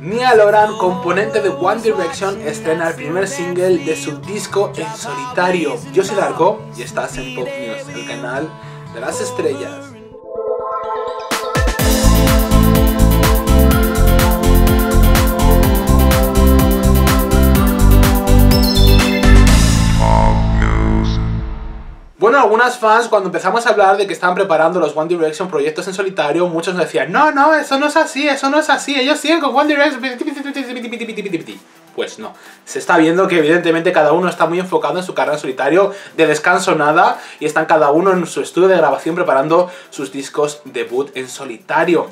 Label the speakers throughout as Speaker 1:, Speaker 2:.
Speaker 1: Nia Loran, componente de One Direction, estrena el primer single de su disco en solitario. Yo soy Darko y estás en Pop News, el canal de las estrellas. Bueno, algunas fans cuando empezamos a hablar de que estaban preparando los One Direction proyectos en solitario, muchos nos decían, no, no, eso no es así, eso no es así, ellos siguen con One Direction. Pues no, se está viendo que evidentemente cada uno está muy enfocado en su carrera en solitario, de descanso nada, y están cada uno en su estudio de grabación preparando sus discos debut en solitario.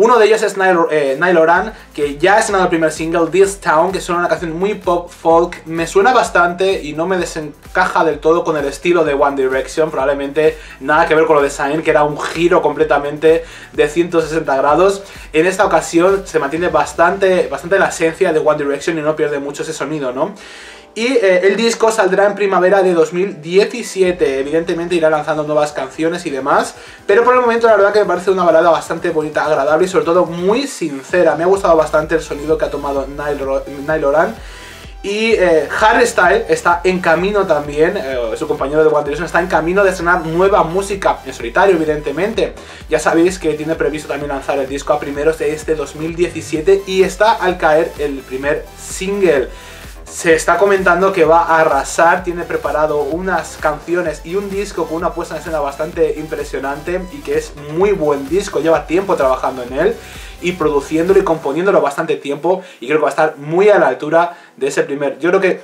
Speaker 1: Uno de ellos es Nile, eh, Oran, que ya ha estrenado el primer single, This Town, que suena una canción muy pop folk. Me suena bastante y no me desencaja del todo con el estilo de One Direction. Probablemente nada que ver con lo de Zayn, que era un giro completamente de 160 grados. En esta ocasión se mantiene bastante, bastante la esencia de One Direction y no pierde mucho ese sonido, ¿no? Y eh, el disco saldrá en primavera de 2017. Evidentemente irá lanzando nuevas canciones y demás. Pero por el momento la verdad que me parece una balada bastante bonita, agradable y sobre todo muy sincera. Me ha gustado bastante el sonido que ha tomado Nile Oran. Y eh, Harry Styles está en camino también, eh, su compañero de One Direction está en camino de estrenar nueva música en solitario, evidentemente. Ya sabéis que tiene previsto también lanzar el disco a primeros de este 2017 y está al caer el primer single. Se está comentando que va a arrasar, tiene preparado unas canciones y un disco con una puesta en escena bastante impresionante y que es muy buen disco, lleva tiempo trabajando en él y produciéndolo y componiéndolo bastante tiempo y creo que va a estar muy a la altura de ese primer. Yo creo que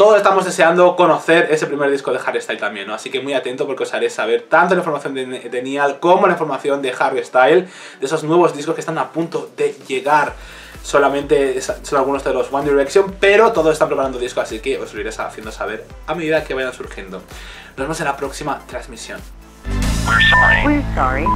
Speaker 1: todos estamos deseando conocer ese primer disco de Harry Styles también, ¿no? Así que muy atento porque os haré saber tanto la información de, de como la información de Harry Styles, de esos nuevos discos que están a punto de llegar solamente son algunos de los One Direction, pero todos están preparando discos, así que os lo iré haciendo saber a medida que vayan surgiendo. Nos vemos en la próxima transmisión. We're sorry. We're sorry.